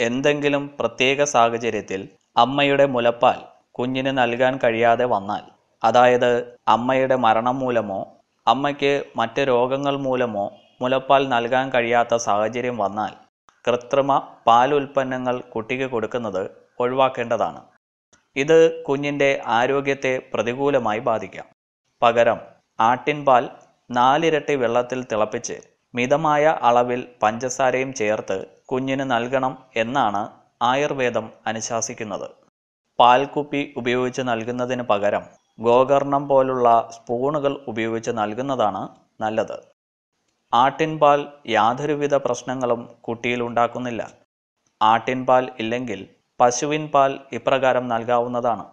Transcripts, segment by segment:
എന്തെങ്കിലും പ്രത്യേക സാഹചര്യത്തിൽ അമ്മയുടെ മുലപ്പാൽ കുഞ്ഞിന് നൽകാൻ കഴിയാതെ വന്നാൽ അതായത് അമ്മയുടെ മരണം മൂലമോ അമ്മയ്ക്ക് മറ്റ് രോഗങ്ങൾ മൂലമോ മുലപ്പാൽ നൽകാൻ കഴിയാത്ത സാഹചര്യം വന്നാൽ കൃത്രിമ പാൽ ഉൽപ്പന്നങ്ങൾ കുട്ടിക്ക് കൊടുക്കുന്നത് ഒഴിവാക്കേണ്ടതാണ്. ഇത് കുഞ്ഞിന്റെ ആരോഗ്യത്തെ പ്രതികൂലമായി ബാധിക്കാം. പകരം ആട്ടിൻപാൽ നാലിരട്ടി വെള്ളത്തിൽ തിളപ്പിച്ച് മിതമായ അളവിൽ പഞ്ചസാരയും ചേർത്ത് കുഞ്ഞിന് നൽകണം എന്നാണ് ആയുർവേദം അനുശാസിക്കുന്നത്. പാൽക്കുപ്പി ഉപയോഗിച്ച് നൽകുന്നതിന് പകരം ഗോകർണം പോലുള്ള സ്പൂണുകൾ ഉപയോഗിച്ച് നൽകുന്നതാണ് നല്ലത്. ആട്ടിൻപാൽ യാതൊരുവിധ പ്രശ്നങ്ങളും കുട്ടിയിൽ ഉണ്ടാക്കുന്നില്ല. ആട്ടിൻപാൽ ഇല്ലെങ്കിൽ പശുവിൻ പാൽ ഇപ്രകാരം നൽകാവുന്നതാണ്.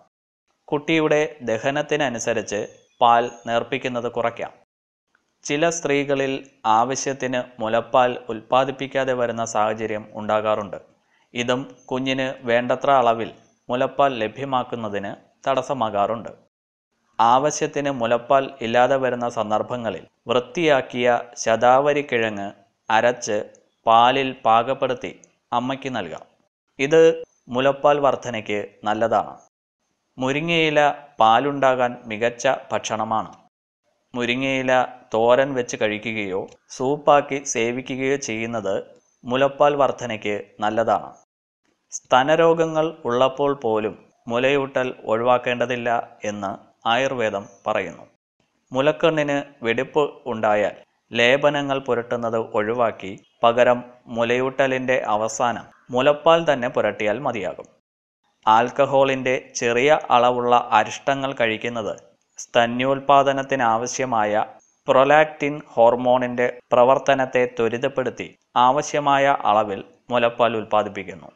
കുട്ടിയുടെ ദഹനത്തിനനുസരിച്ച് പാൽ നേർപ്പിക്കുന്നത് കുറയ്ക്കാം. ചില സ്ത്രീകളിൽ ആവശ്യത്തിന് മുലപ്പാൽ ഉൽപ്പാദിപ്പിക്കാതെ വരുന്ന സാഹചര്യം ഉണ്ടാകാറുണ്ട്. ഇതും കുഞ്ഞിന് വേണ്ടത്ര അളവിൽ മുലപ്പാൽ ലഭ്യമാക്കുന്നതിന് തടസ്സമാകാറുണ്ട്. ആവശ്യത്തിന് മുലപ്പാൽ ഇല്ലാതെ വരുന്ന സന്ദർഭങ്ങളിൽ വൃത്തിയാക്കിയ ശതാവരി കിഴങ്ങ് അരച്ച് പാലിൽ പാകപ്പെടുത്തി അമ്മയ്ക്ക് നൽകാം. ഇത് മുലപ്പാൽ വർധനയ്ക്ക് നല്ലതാണ്. മുരിങ്ങയില പാലുണ്ടാകാൻ മികച്ച ഭക്ഷണമാണ്. മുരിങ്ങയില തോരൻ വെച്ച് കഴിക്കുകയോ സൂപ്പാക്കി സേവിക്കുകയോ ചെയ്യുന്നത് മുലപ്പാൽ വർധനയ്ക്ക് നല്ലതാണ്. സ്തനരോഗങ്ങൾ ഉള്ളപ്പോൾ പോലും മുലയൂട്ടൽ ഒഴിവാക്കേണ്ടതില്ല എന്ന് ആയുർവേദം പറയുന്നു. മുലക്കണ്ണിന് വെടിപ്പ് ഉണ്ടായാൽ ലേപനങ്ങൾ പുരട്ടുന്നത് ഒഴിവാക്കി പകരം മുലയൂട്ടലിന്റെ അവസാനം മുലപ്പാൽ തന്നെ പുരട്ടിയാൽ മതിയാകും. ആൽക്കഹോളിന്റെ ചെറിയ അളവുള്ള അരിഷ്ടങ്ങൾ കഴിക്കുന്നത് സ്തന്യോൽപാദനത്തിനാവശ്യമായ പ്രൊലാക്റ്റിൻ ഹോർമോണിന്റെ പ്രവർത്തനത്തെ ത്വരിതപ്പെടുത്തി ആവശ്യമായ അളവിൽ മുലപ്പാൽ ഉൽപ്പാദിപ്പിക്കുന്നു.